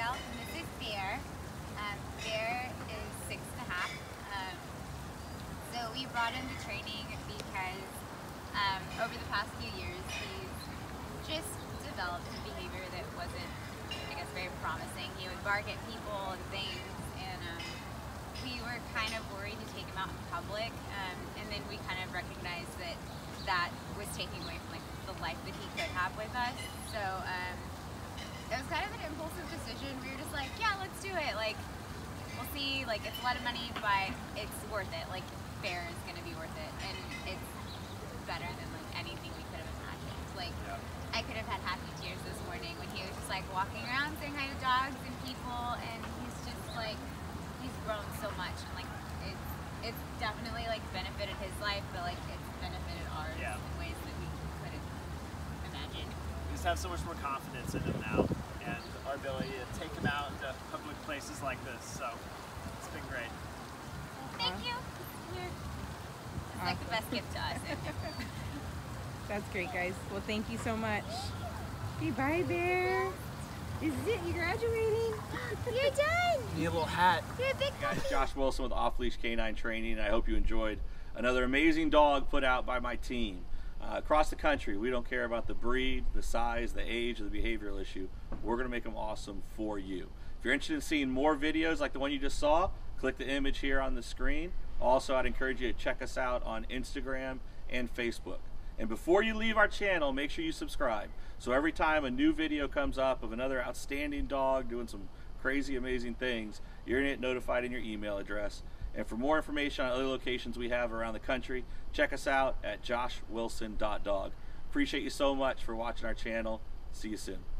Miguel and this is Bear. Um, Bear is six and a half. Um, so we brought him to training because um, over the past few years he just developed a behavior that wasn't, I guess, very promising. He would bark at people and things and um, we were kind of worried to take him out in public um, and then we kind of recognized that that was taking away from like the life that he could have with us. So um, it was kind of an impulsive decision. We were just like, yeah, let's do it. Like, we'll see. Like, it's a lot of money, but it's worth it. Like, fair is going to be worth it, and it's better than like anything we could have imagined. Like, Yeah. I could have had happy tears this morning when he was just like walking around saying hi to dogs and people, and he's just like, he's grown so much, and like, it's it's definitely like benefited his life, but like it's benefited ours Yeah. in ways that we couldn't imagine. We just have so much more confidence in him now and our ability to take them out into public places like this. So it's been great. Thank you. You're, it's like the best gift to us. That's great, guys. Well, thank you so much. Say bye, Bear. This is it. You're graduating. You're done. You Need a little hat. You're a big guys, Josh Wilson with Off Leash Canine Training. I hope you enjoyed another amazing dog put out by my team. Uh, across the country, we don't care about the breed, the size, the age, or the behavioral issue. We're going to make them awesome for you. If you're interested in seeing more videos like the one you just saw, click the image here on the screen. Also, I'd encourage you to check us out on Instagram and Facebook. And before you leave our channel, make sure you subscribe. So every time a new video comes up of another outstanding dog doing some crazy, amazing things, you're going to get notified in your email address. And for more information on other locations we have around the country, check us out at joshwilson.dog. Appreciate you so much for watching our channel. See you soon.